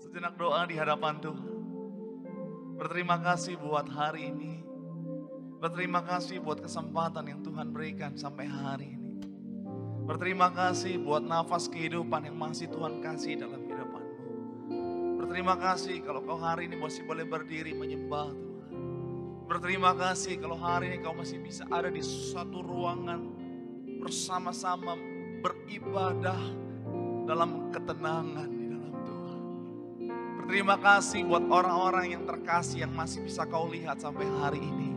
Sejenak doa di hadapan Tuhan. Berterima kasih buat hari ini. Berterima kasih buat kesempatan yang Tuhan berikan sampai hari ini. Berterima kasih buat nafas kehidupan yang masih Tuhan kasih dalam kehidupanmu. Berterima kasih kalau kau hari ini masih boleh berdiri menyembah Tuhan. Berterima kasih kalau hari ini kau masih bisa ada di suatu ruangan bersama-sama beribadah dalam ketenangan. Berterima kasih buat orang-orang yang terkasih yang masih bisa kau lihat sampai hari ini.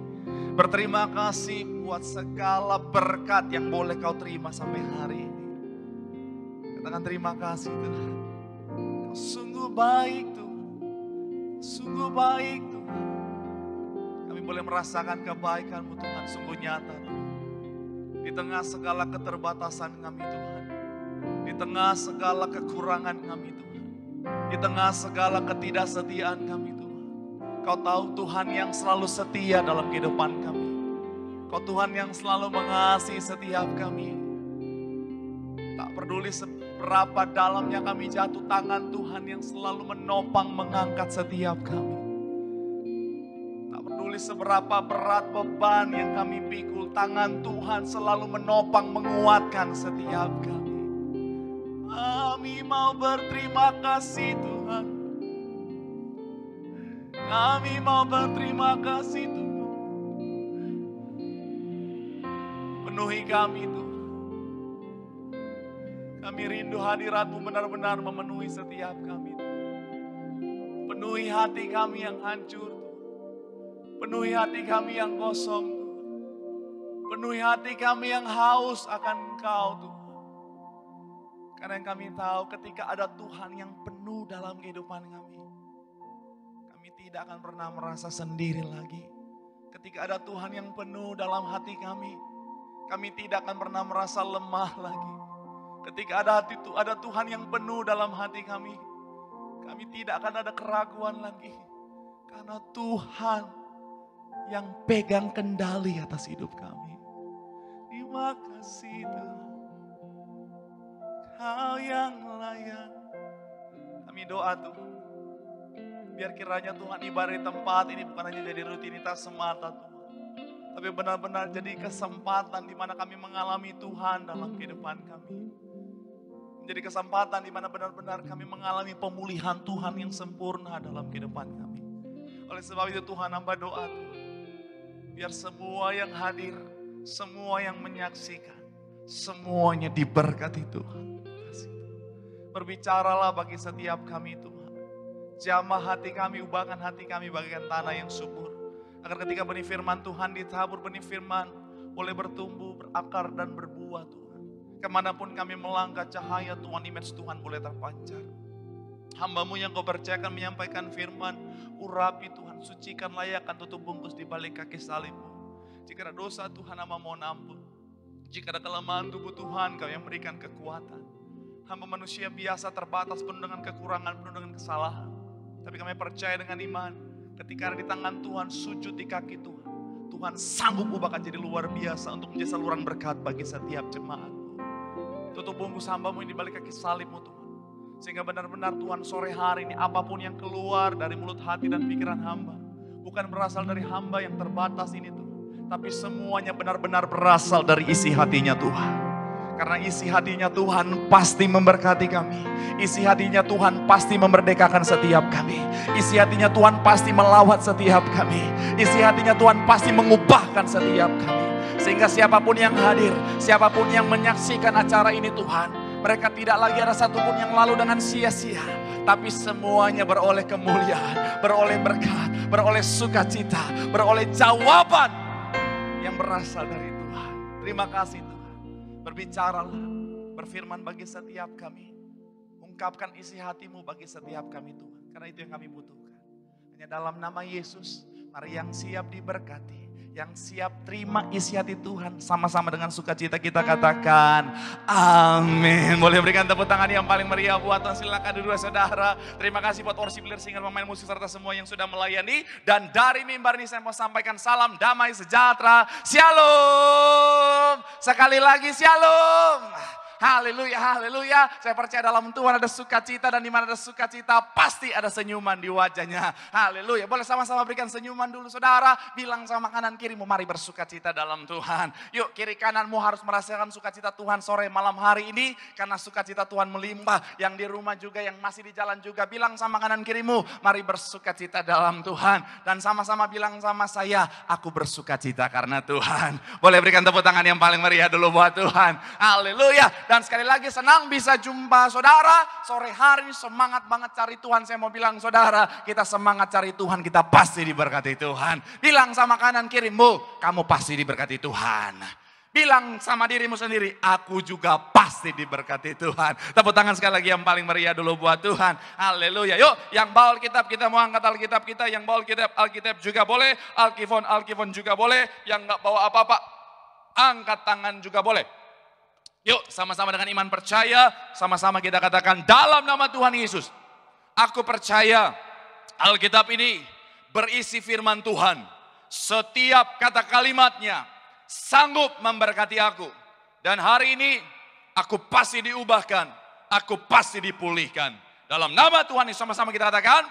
Berterima kasih buat segala berkat yang boleh kau terima sampai hari ini. Katakan terima kasih Tuhan. Kau sungguh baik Tuhan. Sungguh baik Tuhan. Kami boleh merasakan kebaikanmu Tuhan. Sungguh nyata Tuhan. Di tengah segala keterbatasan kami Tuhan. Di tengah segala kekurangan kami Tuhan. Di tengah segala ketidaksetiaan kami Tuhan. Kau tahu Tuhan yang selalu setia dalam kehidupan kami. Kau Tuhan yang selalu mengasihi setiap kami. Tak peduli seberapa dalamnya kami jatuh tangan Tuhan yang selalu menopang mengangkat setiap kami. Tak peduli seberapa berat beban yang kami pikul, tangan Tuhan selalu menopang menguatkan setiap kami. Kami mau berterima kasih Tuhan. Kami mau berterima kasih Tuhan. Penuhi kami Tuhan. Kami rindu hadiratmu benar-benar memenuhi setiap kami Tuhan. Penuhi hati kami yang hancur. Penuhi hati kami yang kosong. Penuhi hati kami yang haus akan Engkau Tuhan. Karena yang kami tahu ketika ada Tuhan yang penuh dalam kehidupan kami tidak akan pernah merasa sendiri lagi. Ketika ada Tuhan yang penuh dalam hati kami, kami tidak akan pernah merasa lemah lagi. Ketika ada hati ada Tuhan yang penuh dalam hati kami, kami tidak akan ada keraguan lagi. Karena Tuhan yang pegang kendali atas hidup kami. Terima kasih Tuhan. Kau yang layak. Kami doa Tuhan. Biar kiranya Tuhan ibarat tempat ini bukan hanya jadi rutinitas semata Tuhan. Tapi benar-benar jadi kesempatan di mana kami mengalami Tuhan dalam kehidupan kami. Menjadi kesempatan di mana benar-benar kami mengalami pemulihan Tuhan yang sempurna dalam kehidupan kami. Oleh sebab itu Tuhan hamba doa Tuhan. Biar semua yang hadir, semua yang menyaksikan, semuanya diberkati Tuhan. Berbicaralah bagi setiap kami Tuhan. Jamah hati kami, ubahkan hati kami bagikan tanah yang subur. Agar ketika benih firman Tuhan ditabur benih firman, boleh bertumbuh, berakar dan berbuah Tuhan. Ke mana pun kami melangkah cahaya Tuhan, image Tuhan boleh terpancar. Hambamu yang kau percayakan menyampaikan firman, urapi Tuhan, sucikan layakkan tutup bungkus di balik kaki salibmu. Jika ada dosa Tuhan nama mohon ampun. Jika ada kelemahan tubuh Tuhan, kau yang memberikan kekuatan. Hamba manusia biasa terbatas penuh dengan kekurangan, penuh dengan kesalahan. Tapi kami percaya dengan iman, ketika ada di tangan Tuhan, sujud di kaki Tuhan. Tuhan sanggup ubahkan jadi luar biasa untuk menjadi saluran berkat bagi setiap jemaat. Tutup bungkus hambamu ini balik kaki salibmu Tuhan. Sehingga benar-benar Tuhan sore hari ini apa pun yang keluar dari mulut hati dan pikiran hamba. Bukan berasal dari hamba yang terbatas ini Tuhan. Tapi semuanya benar-benar berasal dari isi hatinya Tuhan. Karena isi hatinya Tuhan pasti memberkati kami. Isi hatinya Tuhan pasti memerdekakan setiap kami. Isi hatinya Tuhan pasti melawat setiap kami. Isi hatinya Tuhan pasti mengubahkan setiap kami. Sehingga siapa pun yang hadir, siapa pun yang menyaksikan acara ini Tuhan. Mereka tidak lagi ada satupun yang lalu dengan sia-sia. Tapi semuanya beroleh kemuliaan, beroleh berkat, beroleh sukacita, beroleh jawaban yang berasal dari Tuhan. Terima kasih Tuhan. Berbicaralah, berfirman bagi setiap kami. Ungkapkan isi hatimu bagi setiap kami Tuhan. Karena itu yang kami butuhkan. Hanya dalam nama Yesus, mari yang siap diberkati. Yang siap terima isi hati Tuhan. Sama-sama dengan sukacita kita katakan. Amin. Boleh berikan tepuk tangan yang paling meriah buat Tuhan. Silakan dua saudara. Terima kasih buat worship leader, singer, pemain musik, serta semua yang sudah melayani. Dan dari mimbar ini saya mau sampaikan salam damai sejahtera. Shalom. Sekali lagi shalom. Haleluya, haleluya. Saya percaya dalam Tuhan ada sukacita dan di mana ada sukacita pasti ada senyuman di wajahnya. Haleluya. Boleh sama-sama berikan senyuman dulu saudara. Bilang sama kanan kirimu mari bersukacita dalam Tuhan. Yuk kiri kananmu harus merasakan sukacita Tuhan sore malam hari ini. Karena sukacita Tuhan melimpah. Yang di rumah juga, yang masih di jalan juga. Bilang sama kanan kirimu mari bersukacita dalam Tuhan. Dan sama-sama bilang sama saya, aku bersukacita karena Tuhan. Boleh berikan tepuk tangan yang paling meriah dulu buat Tuhan. Haleluya. Dan sekali lagi senang bisa jumpa saudara. Sore hari semangat banget cari Tuhan. Saya mau bilang saudara, kita semangat cari Tuhan. Kita pasti diberkati Tuhan. Bilang sama kanan kirimu, kamu pasti diberkati Tuhan. Bilang sama dirimu sendiri, aku juga pasti diberkati Tuhan. Tepuk tangan sekali lagi yang paling meriah dulu buat Tuhan. Haleluya. Yuk, yang bawa Alkitab kita mau angkat Alkitab kita. Yang bawa Alkitab, Alkitab juga boleh. Alkifon, Alkifon juga boleh. Yang nggak bawa apa-apa, angkat tangan juga boleh. Yuk sama-sama dengan iman percaya, sama-sama kita katakan dalam nama Tuhan Yesus. Aku percaya Alkitab ini berisi firman Tuhan. Setiap kata kalimatnya sanggup memberkati aku. Dan hari ini aku pasti diubahkan, aku pasti dipulihkan. Dalam nama Tuhan Yesus sama-sama kita katakan,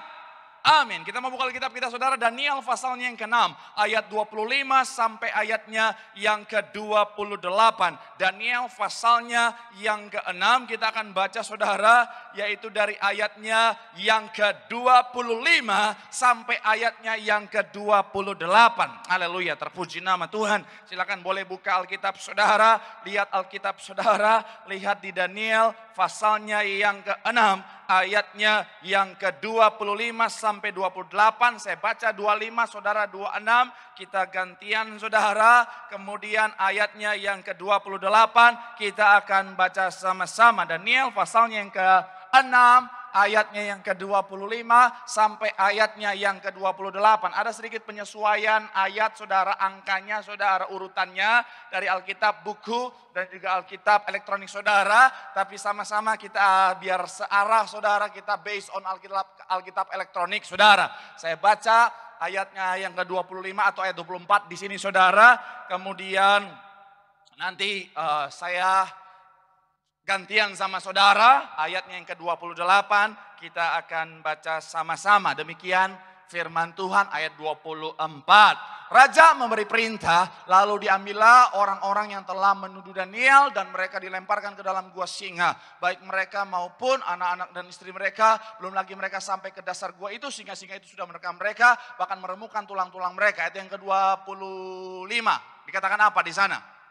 Amin. Kita mau buka kitab kita saudara Daniel pasalnya yang ke-6 ayat 25 sampai ayatnya yang ke-28. Daniel pasalnya yang ke-6 kita akan baca saudara yaitu dari ayatnya yang ke-25 sampai ayatnya yang ke-28. Haleluya, terpuji nama Tuhan. Silakan boleh buka Alkitab saudara, lihat Alkitab saudara, lihat di Daniel pasalnya yang ke-6 ayatnya yang ke-25 sampai 28. Saya baca 25, saudara 26. Kita gantian saudara. Kemudian ayatnya yang ke-28 kita akan baca sama-sama. Daniel pasalnya yang ke-6 ayatnya yang ke-25 sampai ayatnya yang ke-28. Ada sedikit penyesuaian ayat saudara, angkanya saudara, urutannya dari Alkitab buku dan juga Alkitab elektronik saudara. Tapi sama-sama kita biar searah saudara, kita based on Alkitab, Alkitab elektronik saudara. Saya baca ayatnya yang ke-25 atau ayat 24 di sini saudara. Kemudian nanti uh, saya gantian sama saudara, ayatnya yang ke-28 kita akan baca sama-sama. Demikian firman Tuhan ayat 24. Raja memberi perintah, lalu diambillah orang-orang yang telah menuduh Daniel dan mereka dilemparkan ke dalam gua singa. Baik mereka maupun anak-anak dan istri mereka, belum lagi mereka sampai ke dasar gua itu, singa-singa itu sudah merekam mereka, bahkan meremukan tulang-tulang mereka. Ayat yang ke-25, dikatakan apa di sana?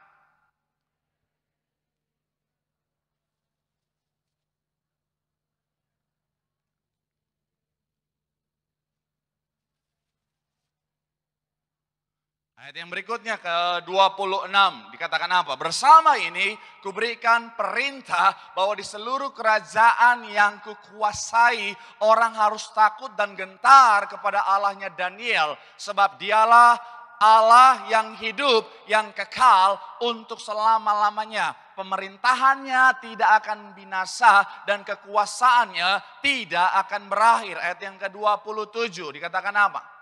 Ayat yang berikutnya ke-26 dikatakan apa? Bersama ini kuberikan perintah bahwa di seluruh kerajaan yang kukuasai orang harus takut dan gentar kepada Allahnya Daniel. Sebab dialah Allah yang hidup, yang kekal untuk selama-lamanya. Pemerintahannya tidak akan binasa dan kekuasaannya tidak akan berakhir. Ayat yang ke-27 dikatakan apa?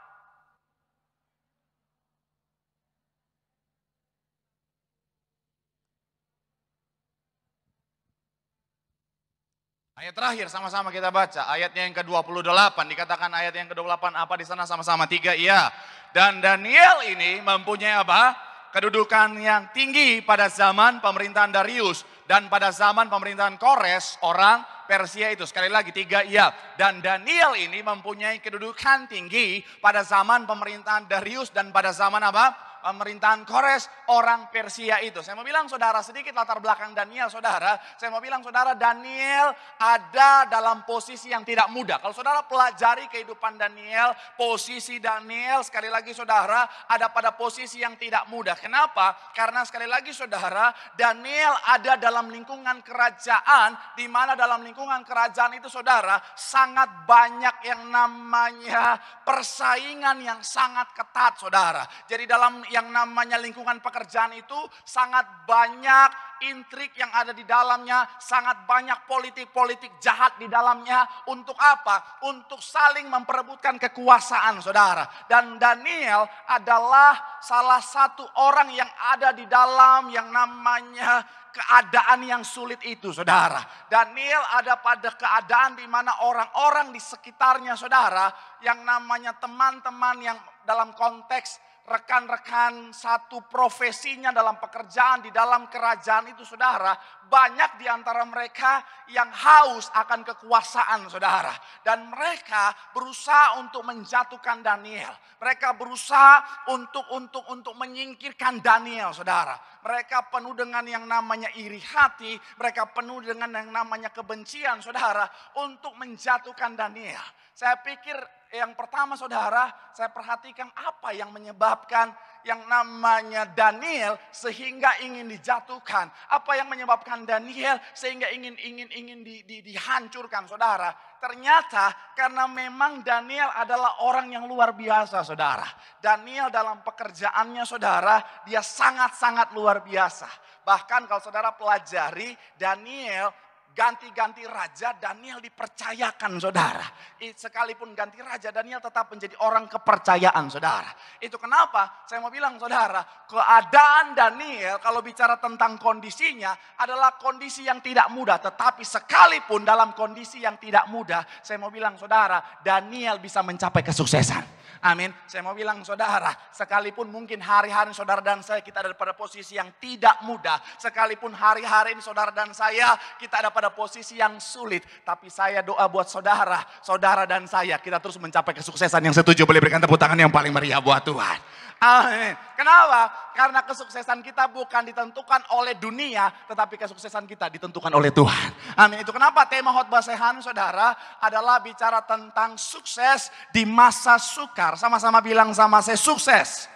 Ayat terakhir sama-sama kita baca. Ayatnya yang ke-28. Dikatakan ayat yang ke-28 apa di sana sama-sama? Tiga iya. Dan Daniel ini mempunyai apa? Kedudukan yang tinggi pada zaman pemerintahan Darius. Dan pada zaman pemerintahan Kores, orang Persia itu. Sekali lagi, tiga iya. Dan Daniel ini mempunyai kedudukan tinggi pada zaman pemerintahan Darius dan pada zaman apa? Pemerintahan Kores orang Persia itu. Saya mau bilang saudara sedikit latar belakang Daniel saudara. Saya mau bilang saudara Daniel ada dalam posisi yang tidak mudah. Kalau saudara pelajari kehidupan Daniel, posisi Daniel sekali lagi saudara ada pada posisi yang tidak mudah. Kenapa? Karena sekali lagi saudara Daniel ada dalam lingkungan kerajaan di mana dalam lingkungan kerajaan itu saudara sangat banyak yang namanya persaingan yang sangat ketat saudara. Jadi dalam yang namanya lingkungan pekerjaan itu sangat banyak intrik yang ada di dalamnya, sangat banyak politik-politik jahat di dalamnya. Untuk apa? Untuk saling memperebutkan kekuasaan, saudara. Dan Daniel adalah salah satu orang yang ada di dalam yang namanya keadaan yang sulit itu, saudara. Daniel ada pada keadaan di mana orang-orang di sekitarnya, saudara, yang namanya teman-teman yang dalam konteks rekan-rekan satu profesinya dalam pekerjaan di dalam kerajaan itu saudara. Banyak di antara mereka yang haus akan kekuasaan saudara. Dan mereka berusaha untuk menjatuhkan Daniel. Mereka berusaha untuk untuk untuk menyingkirkan Daniel saudara. Mereka penuh dengan yang namanya iri hati. Mereka penuh dengan yang namanya kebencian saudara. Untuk menjatuhkan Daniel. Saya pikir yang pertama saudara, saya perhatikan apa yang menyebabkan yang namanya Daniel sehingga ingin dijatuhkan. Apa yang menyebabkan Daniel sehingga ingin ingin ingin di, di, dihancurkan saudara. Ternyata karena memang Daniel adalah orang yang luar biasa saudara. Daniel dalam pekerjaannya saudara, dia sangat-sangat luar biasa. Bahkan kalau saudara pelajari Daniel ganti-ganti raja, Daniel dipercayakan saudara. Sekalipun ganti raja, Daniel tetap menjadi orang kepercayaan saudara. Itu kenapa saya mau bilang saudara, keadaan Daniel kalau bicara tentang kondisinya adalah kondisi yang tidak mudah. Tetapi sekalipun dalam kondisi yang tidak mudah, saya mau bilang saudara, Daniel bisa mencapai kesuksesan. Amin. Saya mau bilang saudara, sekalipun mungkin hari-hari saudara dan saya kita ada pada posisi yang tidak mudah. Sekalipun hari-hari ini saudara dan saya kita ada pada posisi yang sulit. Tapi saya doa buat saudara, saudara dan saya kita terus mencapai kesuksesan yang setuju. Boleh berikan tepuk tangan yang paling meriah buat Tuhan. Amin. Kenapa? Karena kesuksesan kita bukan ditentukan oleh dunia, tetapi kesuksesan kita ditentukan oleh Tuhan. Amin. Itu kenapa tema khotbah sehan saudara adalah bicara tentang sukses di masa sukar. Sama-sama bilang sama saya sukses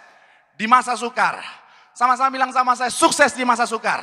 di masa sukar. Sama-sama bilang sama saya sukses di masa sukar.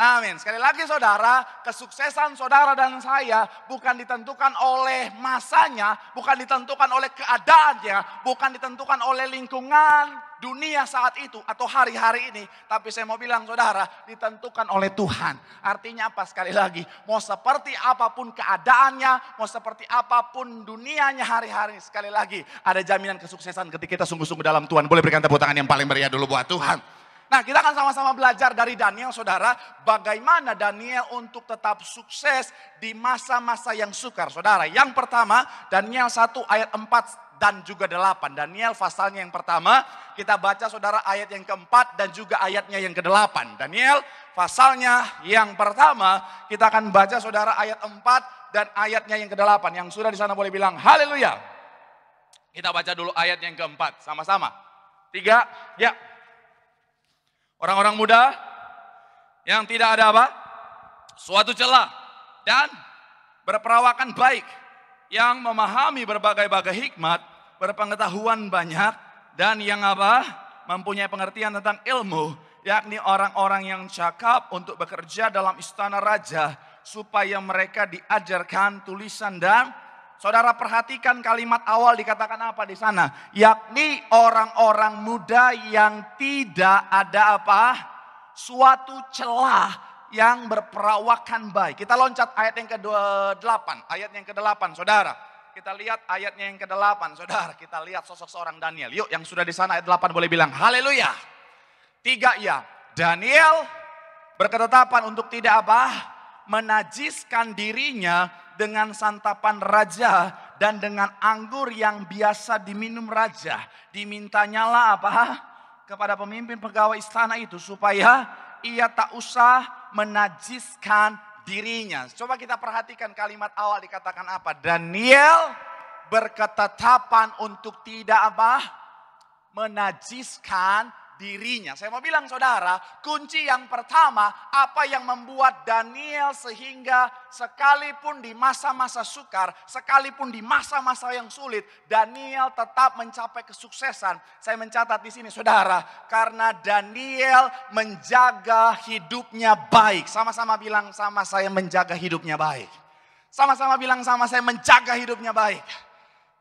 Amin. Sekali lagi saudara, kesuksesan saudara dan saya bukan ditentukan oleh masanya, bukan ditentukan oleh keadaannya, bukan ditentukan oleh lingkungan dunia saat itu atau hari-hari ini. Tapi saya mau bilang saudara, ditentukan oleh Tuhan. Artinya apa sekali lagi? Mau seperti apa pun keadaannya, mau seperti apa pun dunianya hari-hari sekali lagi. Ada jaminan kesuksesan ketika kita sungguh-sungguh dalam Tuhan. Boleh berikan tepuk tangan yang paling meriah dulu buat Tuhan. Nah kita akan sama-sama belajar dari Daniel saudara. Bagaimana Daniel untuk tetap sukses di masa-masa yang sukar saudara. Yang pertama Daniel 1 ayat 4 dan juga 8. Daniel pasalnya yang pertama kita baca saudara ayat yang keempat dan juga ayatnya yang ke-8. Daniel pasalnya yang pertama kita akan baca saudara ayat 4 dan ayatnya yang ke-8. Yang sudah di sana boleh bilang haleluya. Kita baca dulu ayat yang keempat sama-sama. Tiga, ya. Orang-orang muda yang tidak ada apa? Suatu celah dan berperawakan baik yang memahami berbagai-bagai hikmat, berpengetahuan banyak dan yang apa? mempunyai pengertian tentang ilmu, yakni orang-orang yang cakap untuk bekerja dalam istana raja supaya mereka diajarkan tulisan dan Saudara perhatikan kalimat awal dikatakan apa di sana? Yakni orang-orang muda yang tidak ada apa? Suatu celah yang berperawakan baik. Kita loncat ayat yang ke-8, ayat yang ke-8, Saudara. Kita lihat ayatnya yang ke-8, Saudara. Kita lihat sosok seorang Daniel. Yuk yang sudah di sana ayat 8 boleh bilang haleluya. Tiga ya. Daniel berketetapan untuk tidak apa? Menajiskan dirinya dengan santapan raja dan dengan anggur yang biasa diminum raja. Dimintanyalah apa? Kepada pemimpin pegawai istana itu supaya ia tak usah menajiskan dirinya. Coba kita perhatikan kalimat awal dikatakan apa? Daniel berketetapan untuk tidak apa? Menajiskan dirinya. Saya mau bilang saudara, kunci yang pertama apa yang membuat Daniel sehingga sekalipun di masa-masa sukar, sekalipun di masa-masa yang sulit, Daniel tetap mencapai kesuksesan. Saya mencatat di sini saudara, karena Daniel menjaga hidupnya baik. Sama-sama bilang sama saya menjaga hidupnya baik. Sama-sama bilang sama saya menjaga hidupnya baik.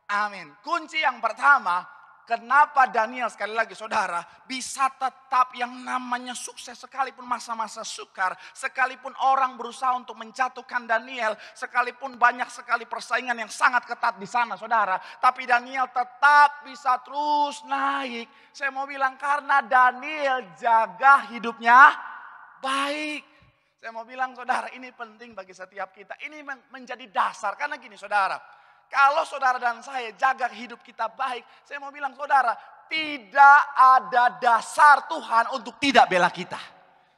Amin. Kunci yang pertama, Kenapa Daniel sekali lagi saudara bisa tetap yang namanya sukses sekalipun masa-masa sukar. Sekalipun orang berusaha untuk menjatuhkan Daniel. Sekalipun banyak sekali persaingan yang sangat ketat di sana saudara. Tapi Daniel tetap bisa terus naik. Saya mau bilang karena Daniel jaga hidupnya baik. Saya mau bilang saudara ini penting bagi setiap kita. Ini menjadi dasar karena gini saudara. Kalau saudara dan saya jaga hidup kita baik, saya mau bilang saudara, tidak ada dasar Tuhan untuk tidak bela kita.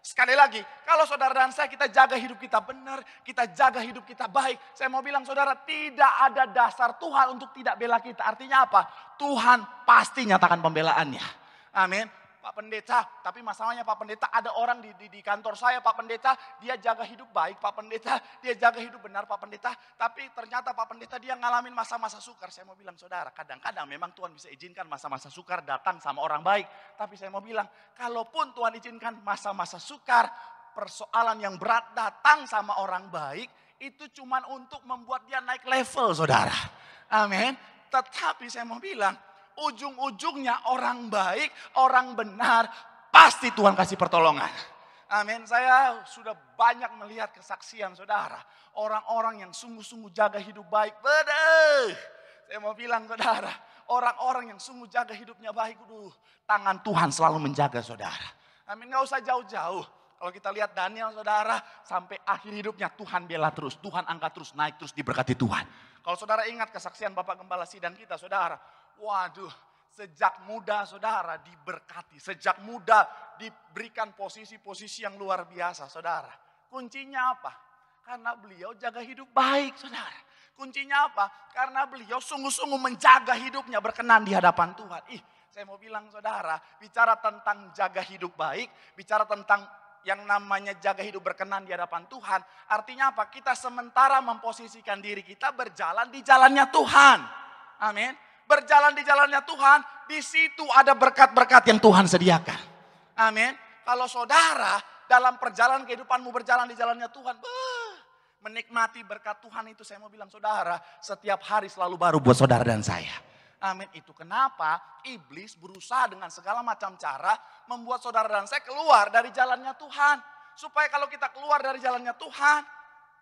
Sekali lagi, kalau saudara dan saya kita jaga hidup kita benar, kita jaga hidup kita baik. Saya mau bilang saudara, tidak ada dasar Tuhan untuk tidak bela kita. Artinya apa? Tuhan pasti nyatakan pembelaannya. Amin. Pak Pendeta, tapi masalahnya Pak Pendeta ada orang di, di, di kantor saya Pak Pendeta, dia jaga hidup baik Pak Pendeta, dia jaga hidup benar Pak Pendeta, tapi ternyata Pak Pendeta dia ngalamin masa-masa sukar. Saya mau bilang saudara, kadang-kadang memang Tuhan bisa izinkan masa-masa sukar datang sama orang baik, tapi saya mau bilang, kalaupun Tuhan izinkan masa-masa sukar, persoalan yang berat datang sama orang baik, itu cuma untuk membuat dia naik level saudara. Amin. Tetapi saya mau bilang, ujung-ujungnya orang baik, orang benar, pasti Tuhan kasih pertolongan. Amin. Saya sudah banyak melihat kesaksian saudara. Orang-orang yang sungguh-sungguh jaga hidup baik. Bedah. Saya mau bilang saudara. Orang-orang yang sungguh jaga hidupnya baik. Aduh, tangan Tuhan selalu menjaga saudara. Amin. Gak usah jauh-jauh. Kalau kita lihat Daniel saudara. Sampai akhir hidupnya Tuhan bela terus. Tuhan angkat terus, naik terus diberkati Tuhan. Kalau saudara ingat kesaksian Bapak Gembala Sidang kita saudara. Waduh, sejak muda saudara diberkati. Sejak muda diberikan posisi-posisi yang luar biasa saudara. Kuncinya apa? Karena beliau jaga hidup baik saudara. Kuncinya apa? Karena beliau sungguh-sungguh menjaga hidupnya berkenan di hadapan Tuhan. Ih, saya mau bilang saudara, bicara tentang jaga hidup baik, bicara tentang yang namanya jaga hidup berkenan di hadapan Tuhan. Artinya apa? Kita sementara memposisikan diri kita berjalan di jalannya Tuhan. Amin berjalan di jalannya Tuhan, di situ ada berkat-berkat yang Tuhan sediakan. Amin. Kalau saudara dalam perjalanan kehidupanmu berjalan di jalannya Tuhan, menikmati berkat Tuhan itu saya mau bilang saudara, setiap hari selalu baru buat saudara dan saya. Amin. Itu kenapa iblis berusaha dengan segala macam cara membuat saudara dan saya keluar dari jalannya Tuhan. Supaya kalau kita keluar dari jalannya Tuhan,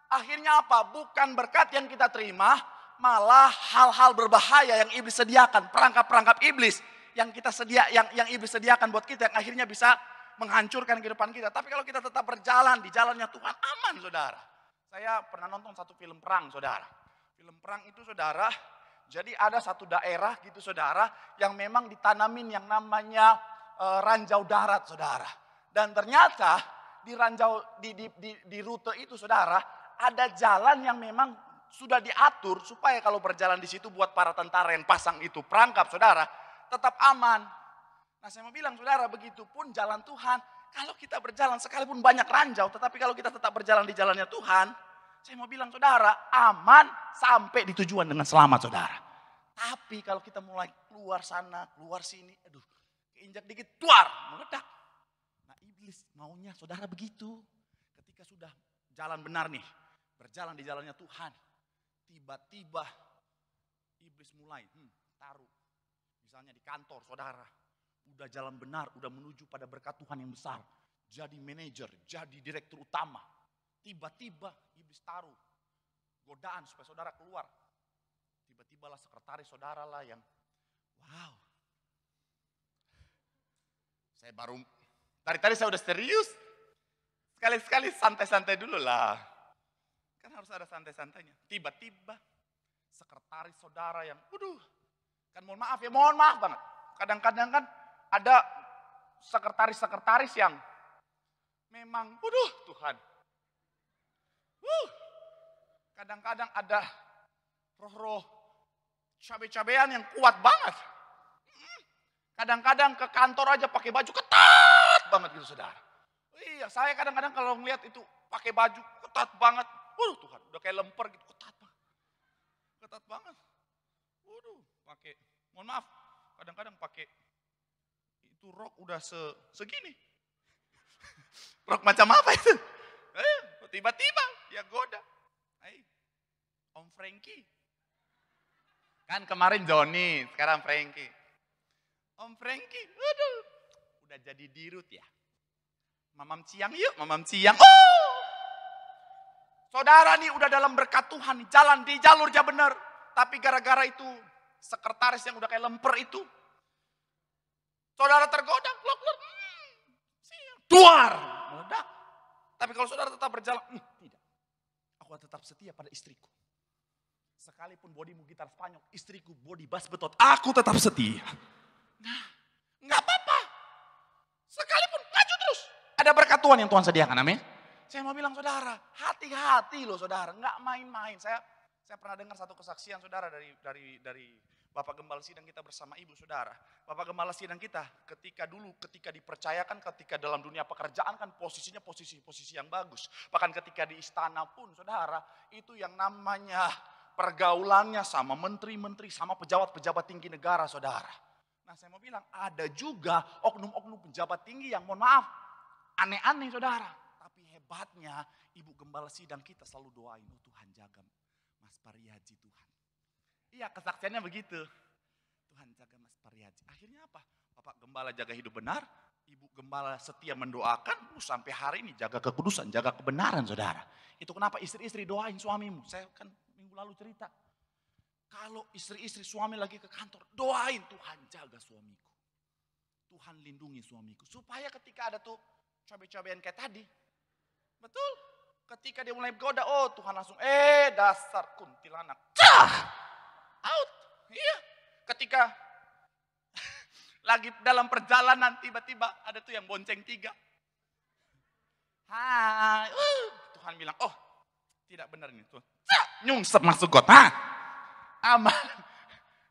akhirnya apa? Bukan berkat yang kita terima, malah hal-hal berbahaya yang iblis sediakan, perangkap-perangkap iblis yang kita sedia yang yang iblis sediakan buat kita yang akhirnya bisa menghancurkan kehidupan kita. Tapi kalau kita tetap berjalan di jalannya Tuhan aman, Saudara. Saya pernah nonton satu film perang, Saudara. Film perang itu, Saudara, jadi ada satu daerah gitu, Saudara, yang memang ditanamin yang namanya e, ranjau darat, Saudara. Dan ternyata di ranjau di, di, di, di rute itu, Saudara, ada jalan yang memang sudah diatur supaya kalau berjalan di situ buat para tentara yang pasang itu perangkap saudara tetap aman. Nah saya mau bilang saudara begitu pun jalan Tuhan. Kalau kita berjalan sekalipun banyak ranjau tetapi kalau kita tetap berjalan di jalannya Tuhan. Saya mau bilang saudara aman sampai di tujuan dengan selamat saudara. Tapi kalau kita mulai keluar sana keluar sini aduh keinjak dikit tuar meledak. Nah iblis maunya saudara begitu. Ketika sudah jalan benar nih berjalan di jalannya Tuhan tiba-tiba iblis mulai hmm, taruh. Misalnya di kantor saudara, udah jalan benar, udah menuju pada berkat Tuhan yang besar. Jadi manajer, jadi direktur utama. Tiba-tiba iblis taruh godaan supaya saudara keluar. Tiba-tiba lah sekretaris saudara lah yang wow. Saya baru, dari tadi saya udah serius. Sekali-sekali santai-santai dulu lah. Harus ada santai-santainya. Tiba-tiba sekretaris saudara yang, waduh, kan mohon maaf ya, mohon maaf banget. Kadang-kadang kan ada sekretaris-sekretaris yang memang, waduh Tuhan. Uh, kadang-kadang ada roh-roh cabai-cabean yang kuat banget. Kadang-kadang ke kantor aja pakai baju ketat banget gitu saudara. Iya, saya kadang-kadang kalau ngeliat itu pakai baju ketat banget. Waduh Tuhan, udah kayak lemper gitu, ketat banget. Ketat banget. Waduh, pakai, mohon maaf, kadang-kadang pakai itu rok udah se, segini. rok macam apa itu? Eh, tiba-tiba dia goda. Hai, Om Frankie. Kan kemarin Johnny, sekarang Frankie. Om Frankie, aduh, udah jadi dirut ya. Mamam Ciang yuk, Mamam Ciang. Oh! Saudara nih udah dalam berkat Tuhan jalan di jalur aja bener. Tapi gara-gara itu sekretaris yang udah kayak lemper itu. Saudara tergoda, glok, glok. Hmm. Duar, meledak. Tapi kalau saudara tetap berjalan, hmm, tidak. Aku tetap setia pada istriku. Sekalipun bodimu gitar Spanyol, istriku body bass betot, aku tetap setia. Nah, nggak apa-apa. Sekalipun maju terus. Ada berkat Tuhan yang Tuhan sediakan, amin. Saya mau bilang saudara, hati-hati loh saudara, nggak main-main. Saya saya pernah dengar satu kesaksian saudara dari dari dari Bapak Gembala Sidang kita bersama Ibu saudara. Bapak Gembala Sidang kita ketika dulu ketika dipercayakan ketika dalam dunia pekerjaan kan posisinya posisi-posisi yang bagus. Bahkan ketika di istana pun saudara itu yang namanya pergaulannya sama menteri-menteri sama pejabat-pejabat tinggi negara saudara. Nah saya mau bilang ada juga oknum-oknum pejabat tinggi yang mohon maaf aneh-aneh saudara. Hebatnya ibu gembala sidang kita selalu doain, oh Tuhan jaga Mas Pariaji Tuhan. Iya kesaksiannya begitu. Tuhan jaga Mas Pariaji. Akhirnya apa? Bapak gembala jaga hidup benar, ibu gembala setia mendoakan, uh, sampai hari ini jaga kekudusan, jaga kebenaran saudara. Itu kenapa istri-istri doain suamimu. Saya kan minggu lalu cerita. Kalau istri-istri suami lagi ke kantor, doain Tuhan jaga suamiku. Tuhan lindungi suamiku. Supaya ketika ada tuh cabai-cabean kayak tadi. Betul. Ketika dia mulai goda, oh Tuhan langsung, eh dasar kuntilanak. Cah! Out. Iya. Ketika lagi dalam perjalanan tiba-tiba ada tuh yang bonceng tiga. Hai, uh, Tuhan bilang, oh tidak benar ini tuh. Cah! Nyungsep masuk got. Aman.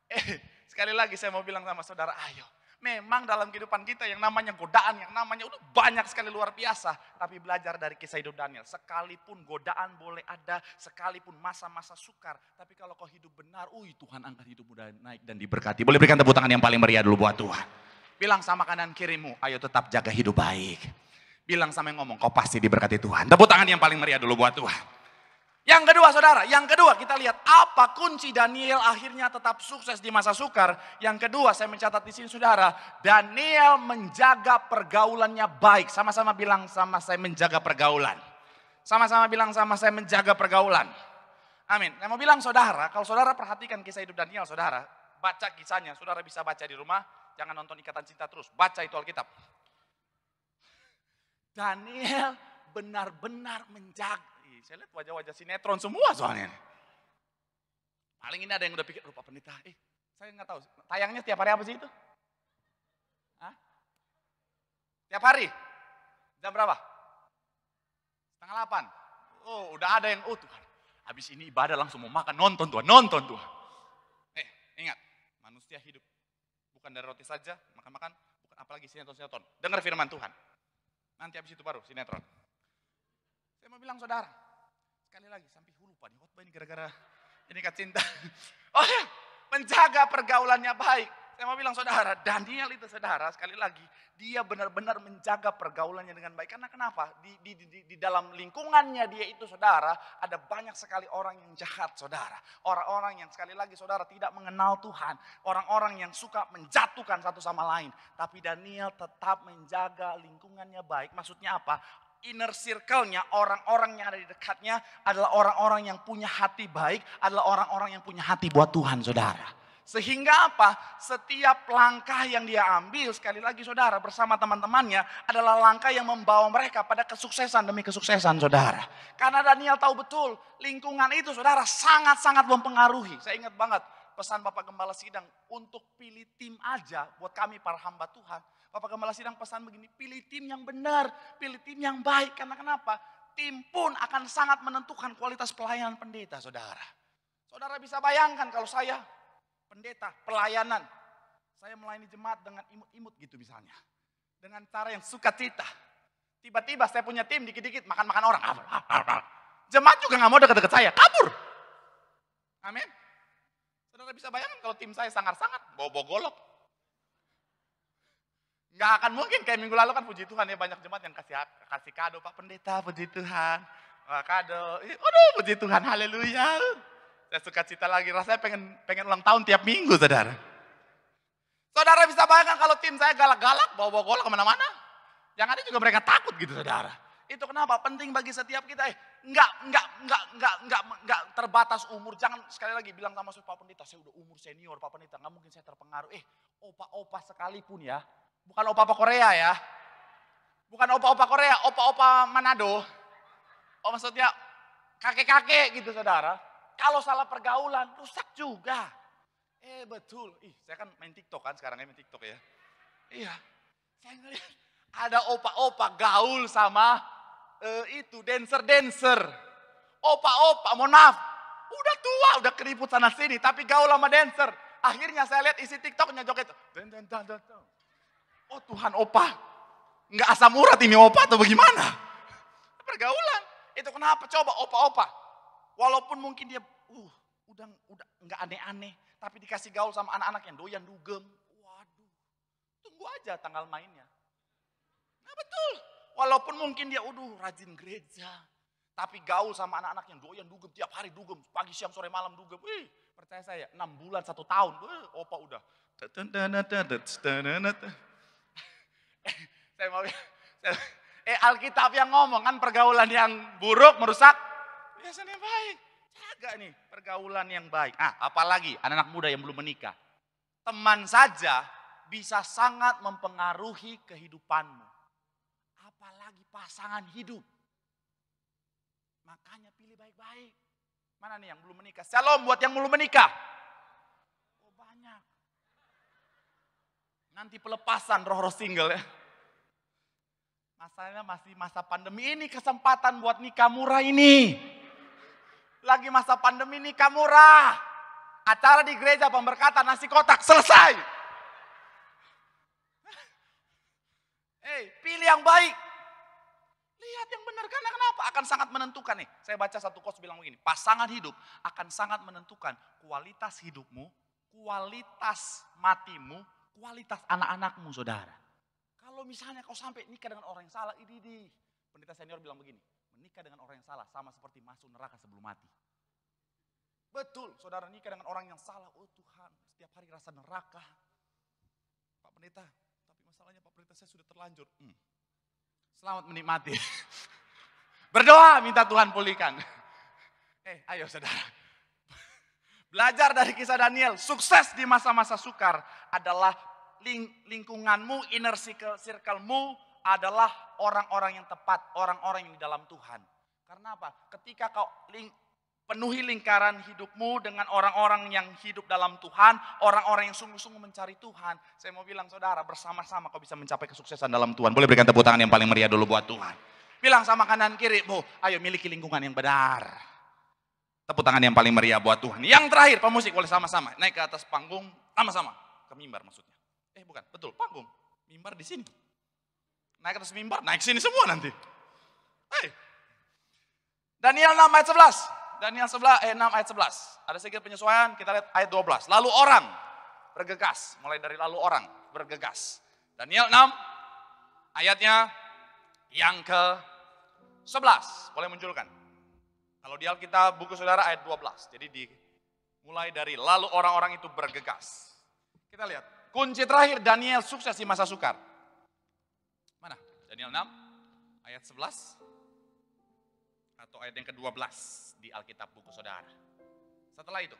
Eh, sekali lagi saya mau bilang sama saudara, ayo Memang dalam kehidupan kita yang namanya godaan, yang namanya udah banyak sekali luar biasa. Tapi belajar dari kisah hidup Daniel. Sekalipun godaan boleh ada, sekalipun masa-masa sukar. Tapi kalau kau hidup benar, ui Tuhan angkat hidup muda naik dan diberkati. Boleh berikan tepuk tangan yang paling meriah dulu buat Tuhan. Bilang sama kanan kirimu, ayo tetap jaga hidup baik. Bilang sama yang ngomong, kau pasti diberkati Tuhan. Tepuk tangan yang paling meriah dulu buat Tuhan. Yang kedua saudara, yang kedua kita lihat apa kunci Daniel akhirnya tetap sukses di masa sukar. Yang kedua saya mencatat di sini saudara, Daniel menjaga pergaulannya baik. Sama-sama bilang sama saya menjaga pergaulan. Sama-sama bilang sama saya menjaga pergaulan. Amin. Saya mau bilang saudara, kalau saudara perhatikan kisah hidup Daniel saudara, baca kisahnya, saudara bisa baca di rumah, jangan nonton ikatan cinta terus, baca itu Alkitab. Daniel benar-benar menjaga saya lihat wajah-wajah sinetron semua soalnya. Paling ini ada yang udah pikir, lupa pendeta, eh saya nggak tahu, tayangnya tiap hari apa sih itu? Hah? Tiap hari? Jam berapa? Setengah delapan. Oh udah ada yang, oh Tuhan, habis ini ibadah langsung mau makan, nonton Tuhan, nonton Tuhan. Eh ingat, manusia hidup bukan dari roti saja, makan-makan, apalagi sinetron-sinetron. Dengar firman Tuhan. Nanti habis itu baru sinetron. Saya mau bilang saudara, Sekali lagi sampai lupa nih, ini gara-gara ini kat cinta. Oh ya, menjaga pergaulannya baik. Saya mau bilang saudara, Daniel itu saudara, sekali lagi, dia benar-benar menjaga pergaulannya dengan baik. Karena kenapa? Di, di, di, di dalam lingkungannya dia itu saudara, ada banyak sekali orang yang jahat saudara. Orang-orang yang sekali lagi saudara tidak mengenal Tuhan. Orang-orang yang suka menjatuhkan satu sama lain. Tapi Daniel tetap menjaga lingkungannya baik. Maksudnya apa? Inner circle-nya, orang-orang yang ada di dekatnya adalah orang-orang yang punya hati baik, adalah orang-orang yang punya hati buat Tuhan, saudara. Sehingga apa? Setiap langkah yang dia ambil, sekali lagi saudara, bersama teman-temannya, adalah langkah yang membawa mereka pada kesuksesan demi kesuksesan, saudara. Karena Daniel tahu betul, lingkungan itu, saudara, sangat-sangat mempengaruhi. Saya ingat banget, pesan Bapak Gembala Sidang, untuk pilih tim aja buat kami para hamba Tuhan Bapak Gembala Sidang pesan begini, pilih tim yang benar, pilih tim yang baik. Karena kenapa? Tim pun akan sangat menentukan kualitas pelayanan pendeta, saudara. Saudara bisa bayangkan kalau saya pendeta, pelayanan. Saya melayani jemaat dengan imut-imut gitu misalnya. Dengan cara yang suka cita. Tiba-tiba saya punya tim dikit-dikit makan-makan orang. Jemaat juga nggak mau dekat-dekat saya, kabur. Amin. Saudara bisa bayangkan kalau tim saya sangat-sangat bawa-bawa golok. Nggak akan mungkin kayak minggu lalu kan puji Tuhan ya banyak jemaat yang kasih kasih kado Pak Pendeta puji Tuhan. Wah, kado. Aduh puji Tuhan haleluya. Saya suka cita lagi rasanya pengen pengen ulang tahun tiap minggu saudara. Saudara bisa bayangkan kalau tim saya galak-galak, bawa-bawa golok ke mana-mana. Yang ada juga mereka takut gitu saudara. Itu kenapa penting bagi setiap kita. Eh, enggak, enggak, enggak, enggak, enggak, enggak terbatas umur. Jangan sekali lagi bilang sama saya, Pak Pendeta, saya udah umur senior Pak Pendeta. Enggak mungkin saya terpengaruh. Eh, opa-opa sekalipun ya. Bukan opa-opa Korea ya. Bukan opa-opa Korea, opa-opa Manado. Oh maksudnya kakek-kakek gitu saudara. Kalau salah pergaulan, rusak juga. Eh betul. Ih, saya kan main TikTok kan sekarang ya main TikTok ya. Iya. Saya ngeliat ada opa-opa gaul sama uh, itu dancer-dancer. Opa-opa, mohon maaf. Udah tua, udah keriput sana sini, tapi gaul sama dancer. Akhirnya saya lihat isi TikToknya joget. Oh Tuhan opa. Nggak asam urat ini opa atau bagaimana? Pergaulan. Itu kenapa? Coba opa-opa. Walaupun mungkin dia uh, udah udah nggak aneh-aneh, tapi dikasih gaul sama anak-anak yang doyan dugem. Waduh. Tunggu aja tanggal mainnya. Nah betul. Walaupun mungkin dia udah rajin gereja. Tapi gaul sama anak-anak yang doyan dugem. Tiap hari dugem. Pagi, siang, sore, malam dugem. Wih, percaya saya. 6 bulan, satu tahun. Wih, opa udah. saya mau eh Alkitab yang ngomong kan pergaulan yang buruk merusak biasanya baik. Jaga nih pergaulan yang baik. Ah, apalagi anak-anak muda yang belum menikah. Teman saja bisa sangat mempengaruhi kehidupanmu. Pasangan hidup. Makanya pilih baik-baik. Mana nih yang belum menikah? Shalom buat yang belum menikah. Oh banyak. Nanti pelepasan roh-roh single ya. Masalahnya masih masa pandemi ini kesempatan buat nikah murah ini. Lagi masa pandemi nikah murah. Acara di gereja pemberkatan nasi kotak selesai. Hei, pilih yang baik. Lihat yang benar karena kenapa? Akan sangat menentukan nih. Saya baca satu kos bilang begini, pasangan hidup akan sangat menentukan kualitas hidupmu, kualitas matimu, kualitas anak-anakmu saudara. Kalau misalnya kau sampai nikah dengan orang yang salah, ini di pendeta senior bilang begini, menikah dengan orang yang salah sama seperti masuk neraka sebelum mati. Betul, saudara nikah dengan orang yang salah, oh Tuhan, setiap hari rasa neraka. Pak pendeta, tapi masalahnya Pak pendeta saya sudah terlanjur. Hmm. Selamat menikmati. Berdoa minta Tuhan pulihkan. Eh, ayo saudara. Belajar dari kisah Daniel, sukses di masa-masa sukar adalah ling lingkunganmu, inner circle, circlemu adalah orang-orang yang tepat, orang-orang yang di dalam Tuhan. Karena apa? Ketika kau ling penuhi lingkaran hidupmu dengan orang-orang yang hidup dalam Tuhan, orang-orang yang sungguh-sungguh mencari Tuhan. Saya mau bilang saudara, bersama-sama kau bisa mencapai kesuksesan dalam Tuhan. Boleh berikan tepuk tangan yang paling meriah dulu buat Tuhan. Bilang sama kanan kirimu, ayo miliki lingkungan yang benar. Tepuk tangan yang paling meriah buat Tuhan. Yang terakhir, pemusik boleh sama-sama. Naik ke atas panggung, sama-sama. Ke mimbar maksudnya. Eh bukan, betul, panggung. Mimbar di sini. Naik ke atas mimbar, naik sini semua nanti. Hey. Daniel 6 ayat 11. Daniel 11, eh, 6 ayat 11. Ada sedikit penyesuaian, kita lihat ayat 12. Lalu orang bergegas, mulai dari lalu orang bergegas. Daniel 6 ayatnya yang ke 11. Boleh munculkan. Kalau di Alkitab buku saudara ayat 12. Jadi di mulai dari lalu orang-orang itu bergegas. Kita lihat. Kunci terakhir Daniel sukses di masa sukar. Mana? Daniel 6 ayat 11 atau ayat yang ke-12 di Alkitab buku saudara. Setelah itu.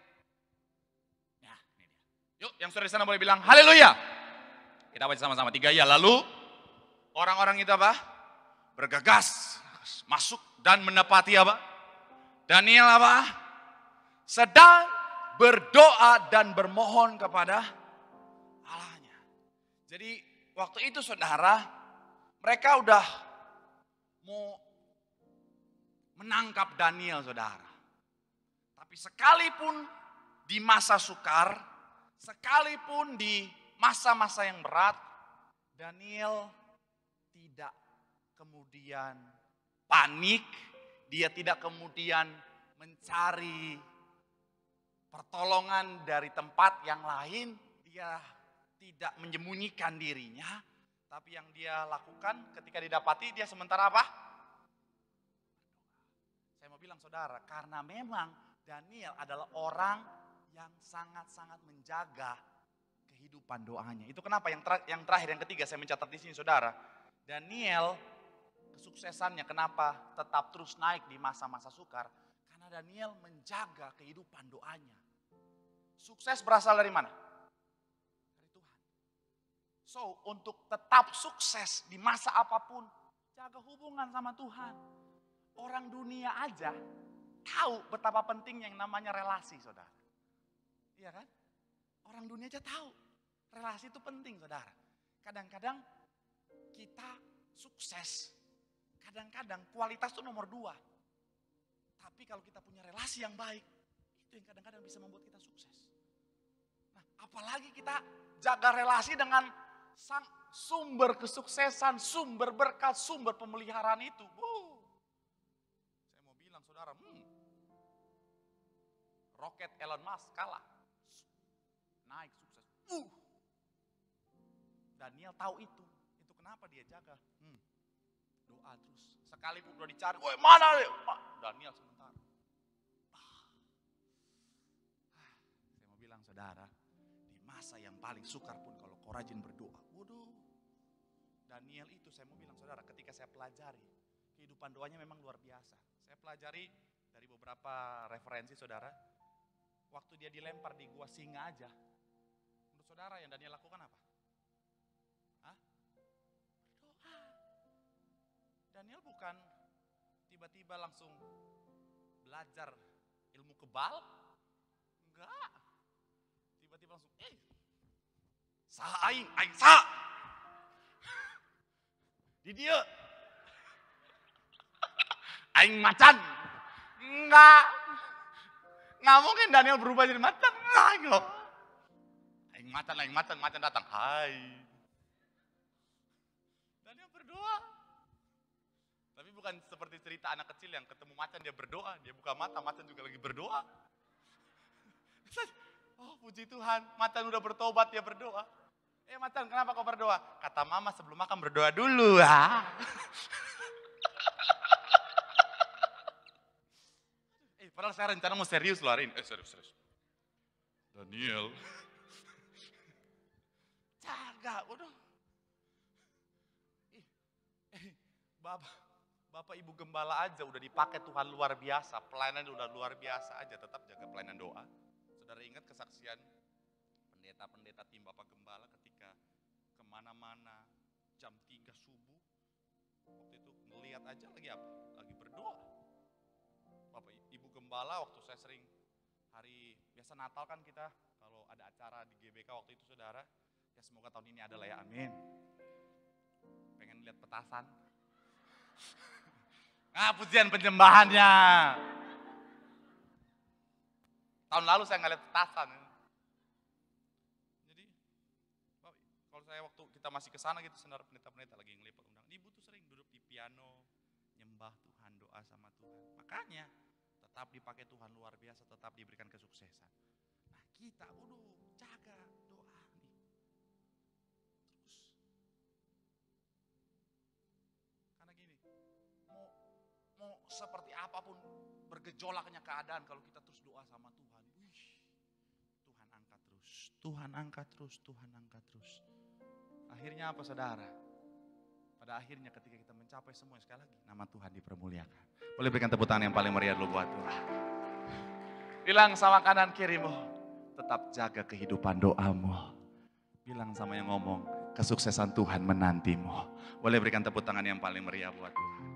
Ya, ini dia. Yuk, yang sudah di sana boleh bilang haleluya. Kita baca sama-sama tiga ya. Lalu orang-orang itu apa? Bergegas masuk dan menepati apa? Daniel apa? Sedang berdoa dan bermohon kepada Allahnya. Jadi waktu itu saudara, mereka udah mau menangkap Daniel saudara. Tapi sekalipun di masa sukar, sekalipun di masa-masa yang berat, Daniel tidak kemudian panik, dia tidak kemudian mencari pertolongan dari tempat yang lain, dia tidak menyembunyikan dirinya, tapi yang dia lakukan ketika didapati dia sementara apa? Mau bilang saudara, karena memang Daniel adalah orang yang sangat-sangat menjaga kehidupan doanya. Itu kenapa yang, ter yang terakhir, yang ketiga saya mencatat di sini saudara. Daniel kesuksesannya kenapa tetap terus naik di masa-masa sukar. Karena Daniel menjaga kehidupan doanya. Sukses berasal dari mana? Dari Tuhan. So untuk tetap sukses di masa apa pun, jaga hubungan sama Tuhan. Orang dunia aja tahu betapa pentingnya yang namanya relasi saudara. Iya kan? Orang dunia aja tahu. Relasi itu penting saudara. Kadang-kadang kita sukses. Kadang-kadang kualitas itu nomor dua. Tapi kalau kita punya relasi yang baik, itu yang kadang-kadang bisa membuat kita sukses. Nah, apalagi kita jaga relasi dengan sang sumber kesuksesan, sumber berkat, sumber pemeliharaan itu. Wuh. Roket Elon Musk kalah. Naik sukses. Uh. Daniel tahu itu. Itu kenapa dia jaga. Hmm. Doa terus. Sekalipun udah dicari, woi mana dia? Daniel sementara. Ah. Saya mau bilang saudara, di masa yang paling sukar pun kalau kau rajin berdoa. Waduh. Daniel itu saya mau bilang saudara, ketika saya pelajari, kehidupan doanya memang luar biasa. Saya pelajari dari beberapa referensi saudara, waktu dia dilempar di gua singa aja, menurut saudara yang Daniel lakukan apa? Hah? Berdoa. Daniel bukan tiba-tiba langsung belajar ilmu kebal, enggak. Tiba-tiba langsung, eh, sah aing, aing sah. Di dia. Aing macan. Enggak. Nggak mungkin Daniel berubah jadi macan. Enggak. enggak. Aing macan, aing macan, macan datang. Hai. Daniel berdoa. Tapi bukan seperti cerita anak kecil yang ketemu macan dia berdoa. Dia buka mata, macan juga lagi berdoa. Oh puji Tuhan, macan udah bertobat dia berdoa. Eh macan kenapa kau berdoa? Kata mama sebelum makan berdoa dulu ya. Padahal saya rencana mau serius loh hari ini. Eh serius, serius. Daniel. Jaga. Ih, eh, Bapak, Bapak Ibu Gembala aja udah dipakai Tuhan luar biasa. Pelayanan udah luar biasa aja, tetap jaga pelayanan doa. Saudara ingat kesaksian pendeta-pendeta tim Bapak Gembala ketika ke mana-mana jam 3 subuh. Waktu itu ngeliat aja lagi apa? Lagi berdoa. Gembala waktu saya sering hari biasa Natal kan kita kalau ada acara di GBK waktu itu saudara. Ya semoga tahun ini ada lah ya amin. Pengen lihat petasan. Nah pujian penyembahannya. Tahun lalu saya nggak lihat petasan. Jadi, kalau saya waktu kita masih ke sana gitu, saudara pendeta-pendeta lagi ngelipat undang. Ibu tuh sering duduk di piano, nyembah Tuhan, doa sama Tuhan. Makanya tetap dipakai Tuhan luar biasa, tetap diberikan kesuksesan. Nah kita, udah jaga doa nih. Terus. Karena gini, mau mau seperti apa pun bergejolaknya keadaan kalau kita terus doa sama Tuhan. Wih, Tuhan angkat terus, Tuhan angkat terus, Tuhan angkat terus. Akhirnya apa saudara? Pada akhirnya ketika kita mencapai semua sekali lagi, nama Tuhan dipermuliakan. Boleh berikan tepuk tangan yang paling meriah dulu buat Tuhan. Bilang sama kanan kirimu, tetap jaga kehidupan doamu. Bilang sama yang ngomong, kesuksesan Tuhan menantimu. Boleh berikan tepuk tangan yang paling meriah buat Tuhan.